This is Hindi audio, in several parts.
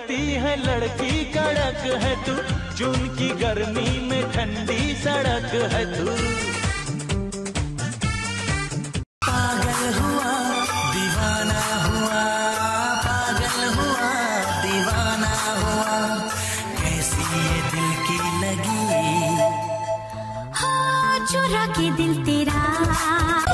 लड़की कड़क है तू जून की गर्मी में ठंडी सड़क है तू। पागल हुआ, दीवाना हुआ, पागल हुआ, दीवाना हुआ, कैसी दिल की लगी? हाँ दिल तेरा।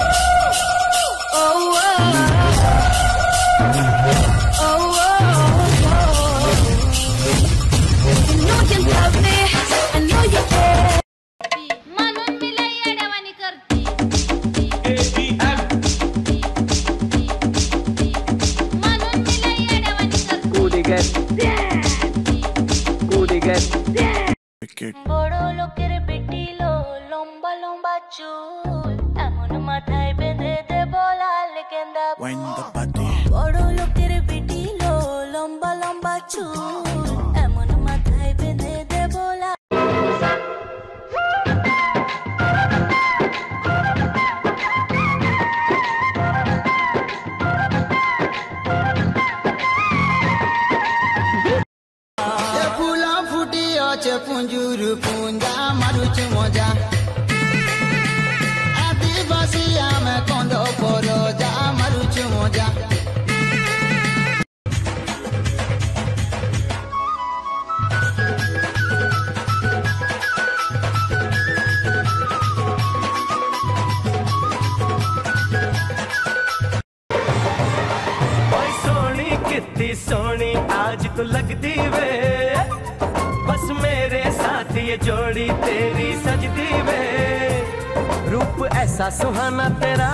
ये जोड़ी तेरी सजदी में। रूप ऐसा सुहाना तेरा,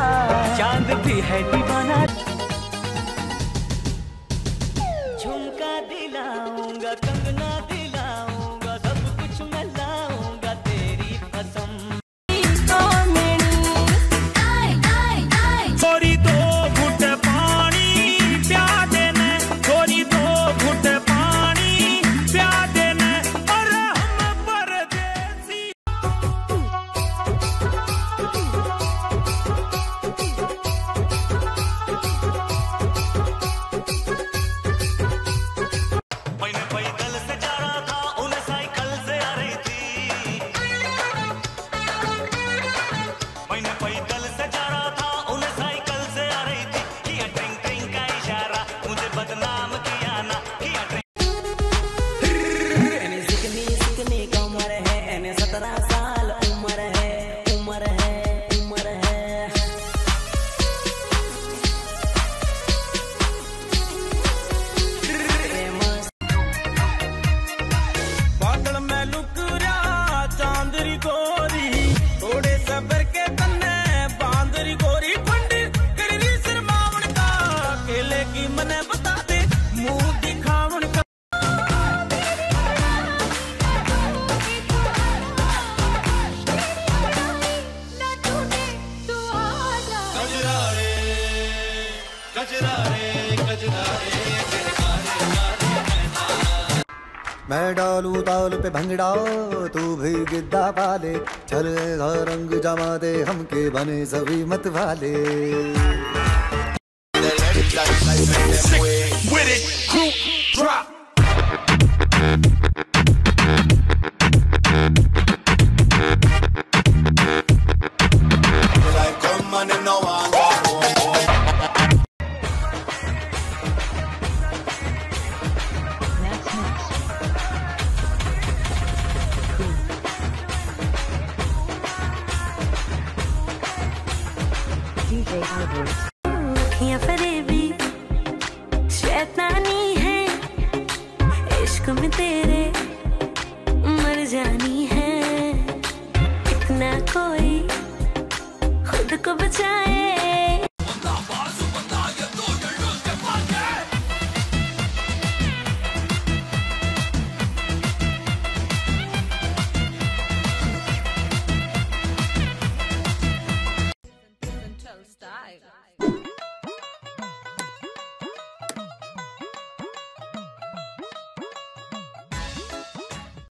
चाँद भी है दीवाना। झुमका दिलाऊँगा मैं डालू ताल पे भंगड़ा, तू भी गिद्दा पाले। चल रंग जमा दे, हमके बने सभी मत वाले शैतानी है में तेरे मर जानी है। इतना कोई खुद को बचाए jive.